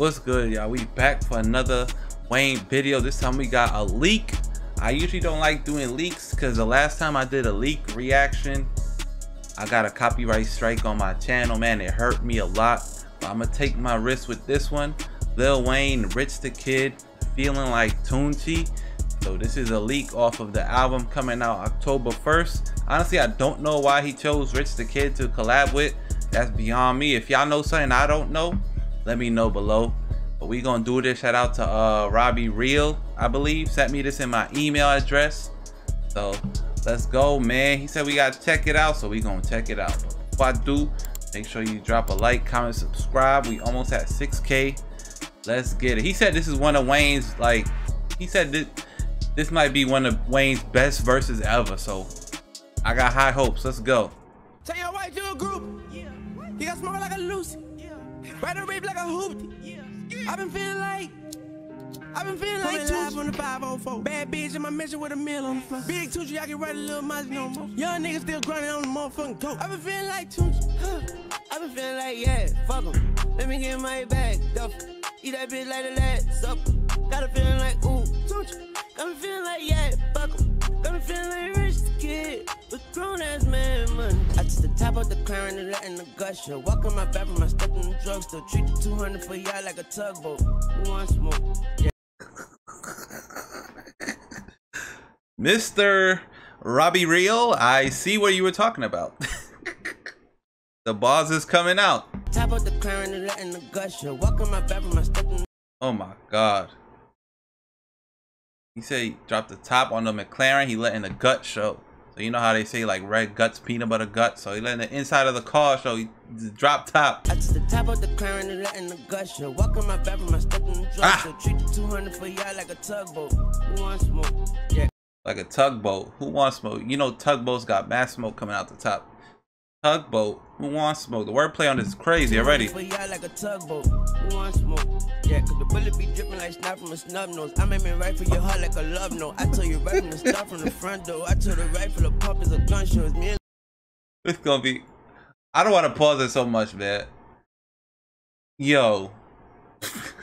What's good, y'all? We back for another Wayne video. This time we got a leak. I usually don't like doing leaks because the last time I did a leak reaction, I got a copyright strike on my channel, man. It hurt me a lot. But I'm gonna take my risk with this one. Lil Wayne, Rich the Kid, feeling like Tunechi. So this is a leak off of the album coming out October 1st. Honestly, I don't know why he chose Rich the Kid to collab with. That's beyond me. If y'all know something I don't know, let me know below. But we gonna do this. Shout out to uh robbie real i believe. Sent me this in my email address. So let's go man. He said we gotta check it out so we gonna check it out. If i do make sure you drop a like comment subscribe. We almost at 6k let's get it. He said this is one of wayne's like he said this this might be one of wayne's best verses ever. So i got high hopes. Let's go. Tell your white dude group. Yeah. He got smart like a Lucy. Ride the rape like a hoopty. Yeah. I've been feeling like. I've been feeling like live on the 504. Bad bitch in my mission with a meal on the floor. Big Tunechi, I can write a little Mozzie no more. Young niggas still grinding on the motherfucking coke. I've been feeling like Tunechi. Huh. I've been feeling like, yeah, fuck em. Let me get my bag, duff. Eat that bitch like the last sup. Got a feeling like, ooh, Tunechi. Got me feeling like, yeah, fuck em. Got me feeling like rich kid with grown ass man money. I the top of the and letting the gush show. Walk in my bathroom, I stepped in the drugstore. Treat the 200 for y'all like a tugboat. Who wants more? Yeah. Mr. Robbie Real, I see what you were talking about. the boss is coming out. Top of the crown letting the gush show. Walk in my bathroom, I stepped in Oh my god. He said he dropped the top on the McLaren, he letting the gut show. You know how they say like red guts, peanut butter guts. So he letting the inside of the car show. He drop top. I took the top of the crown and letting the gush show. My bathroom, I stepped in the drug Ah. show. Treat the 200 for y'all like a tugboat. Who wants more? Yeah. Like a tugboat. Who wants smoke? You know tugboats got mass smoke coming out the top. Tugboat. Who wants smoke? The wordplay on this is crazy already. For y'all like a tugboat. Who wants more? Yeah, cause the bullet be dripping like snot from a snub nose. I'm aiming right for your heart like a love note. I told you right from the start from the front door. I told the rifle the pump is a gun show. It's me and It's gonna be. I don't want to pause it so much, man. Yo.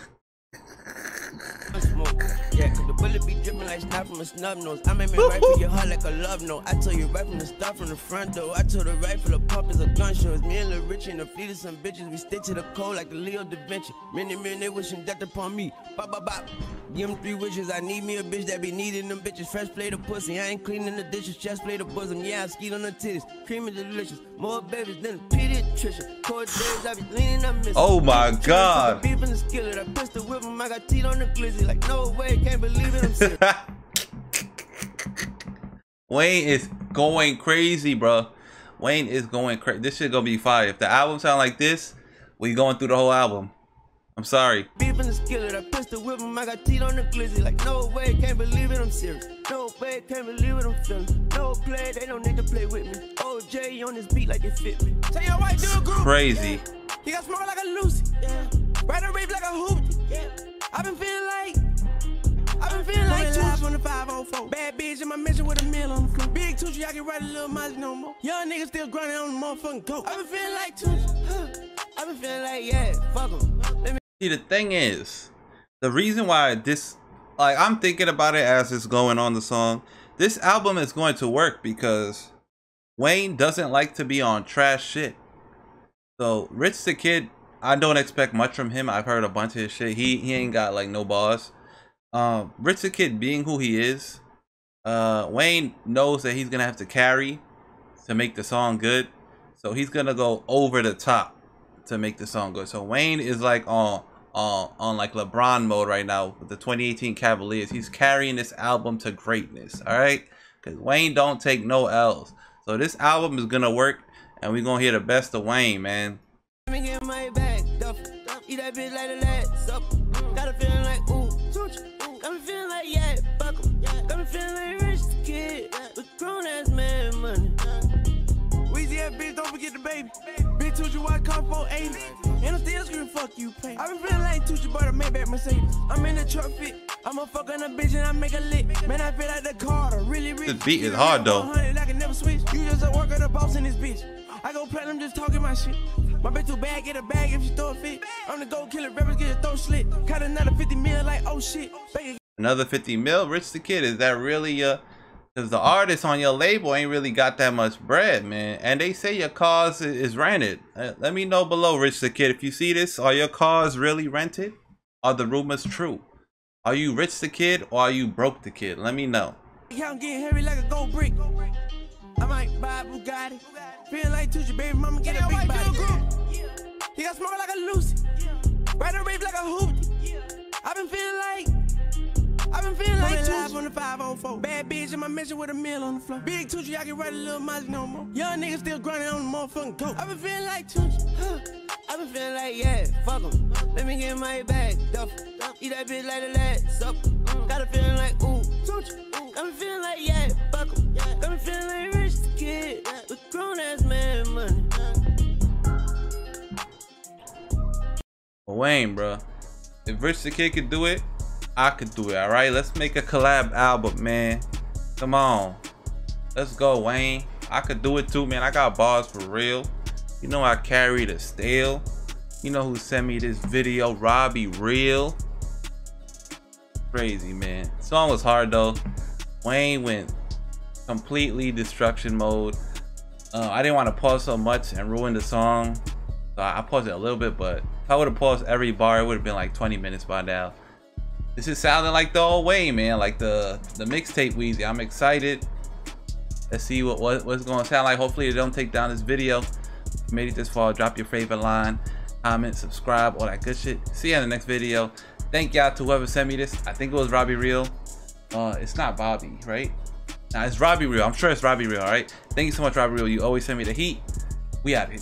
bullet be dripping like snot from a snub nose. I'm aiming right for your heart like a love note. I told you right from the start from the front door. I told the rifle the pump is a gun show. It's me and Lil Richie and the fleet of some bitches. We stick to the code like the Leo da Vinci. Many men they wishing death upon me. Bop bop bop. Give 'em three wishes. I need me a bitch that be needing them bitches. Fresh plate of pussy. I ain't cleaning the dishes. Chest plate of bosom. Yeah, I skeet on the titties. Creamy delicious. More babies than a pediatrician. Cold days I be leaning, I miss. Oh my God. Beef in the skillet. I pistol whip 'em. I got teeth on the glizzy. Like no way, can't believe it. I'm serious. Wayne is going crazy, bro. Wayne is going crazy. This shit gonna be fire. If the album sound like this, we going through the whole album. I'm sorry. Beef in the skillet, I pistol whip 'em. I got teeth on the glizzy. Like, no way, can't believe it, I'm serious. No way, can't believe it, I'm feeling. No play, they don't need to play with me. OJ on this beat like it fit me. Tell your white dude group. Crazy. Yeah. He got smart like a Lucy. Yeah. Ride a rape like a hoopty. Yeah. I've been feeling like. I've been feeling like live on the 504. Bad bitch in my mission with a meal on the floor. Big Tunechi, I can write a little Mozzie no more. Young niggas still grinding on the motherfucking coke. I've been feeling like Tunechi. Huh. I've been feeling like, yeah, fuck 'em. Let me See, the thing is, the reason why this, like, I'm thinking about it as it's going on the song. This album is going to work because Wayne doesn't like to be on trash shit. So, Rich the Kid, I don't expect much from him. I've heard a bunch of his shit. He he ain't got like no bars. Um, Rich the Kid being who he is, uh, Wayne knows that he's gonna have to carry to make the song good. So he's gonna go over the top to make the song good. So Wayne is like on on on like LeBron mode right now with the 2018 Cavaliers. He's carrying this album to greatness. All right, because Wayne don't take no L's. So this album is gonna work, and we're gonna hear the best of Wayne, man. Let me get my bag, duff, duff. Eat that bitch like the last sup. Got a feeling like, ooh, Tunechi. Got me feeling like, yeah, fuck 'em. Got me feeling like rich kid with grown ass man money. Weezy ass bitch, don't forget the baby. Big Tunechi, white car 480. And I'm still screaming, fuck you, pay. I been feeling like Tunechi, but I made Mercedes. I'm in the truck fit. I'm a fucking a bitch and I make a lick. Man, I feel like the Carter, really rich. This beat is hard, though. Worker, the boss in this bitch. I go platinum just talking my shit. My bitch too bad, get a bag if she throw a fit. I'm the gold killer, rappers get a throat slit. Cut another 50 mil like oh shit. Another 50 mil, Rich the Kid. Is that really uh because the artist on your label ain't really got that much bread, man. And they say your cars is rented. Uh, let me know below, Rich the Kid. If you see this, are your cars really rented? Are the rumors true? Are you Rich the Kid or are you broke the kid? Let me know. I'm I might buy a Bugatti. Feeling like Tunechi, baby mama get a big body. He got smoke like a Lucy. Ride a rave like a hoopty. I've been feeling like, I've been feeling like live on the 504. Bad bitch in my mission with a meal on the floor. Big Tunechi, I can ride a little Mozzie no more. Young niggas still grinding on the motherfucking coke. I've been feeling like Tunechi. Huh. I've been feeling like, yeah, fuck em. Let me get my bag, duff. Eat that bitch like a lad, suck. Got a feeling like, ooh, Tunechi. I've been feeling like, yeah, fuck em. Got me feeling like kid grown ass man money. Wayne, bro. If Rich the Kid could do it, I could do it. All right, let's make a collab album, man. Come on, let's go, Wayne. I could do it too, man. I got bars for real. You know I carry the steel. You know who sent me this video, Robbie Real. Crazy, man. Song was hard though. Wayne went completely destruction mode. Uh, I didn't want to pause so much and ruin the song. So I paused it a little bit, but if I would have paused every bar, it would have been like 20 minutes by now. This is sounding like the old way, man. Like the, the mixtape Weezy. I'm excited. Let's see what, what what's going to sound like. Hopefully, they don't take down this video. made it this far, drop your favorite line, comment, subscribe, all that good shit. See you in the next video. Thank y'all to whoever sent me this. I think it was Robbie Real. Uh, it's not Bobby, right? Nah, it's Robbie Real. I'm sure it's Robbie Real, all right? Thank you so much, Robbie Real. You always send me the heat. We out here.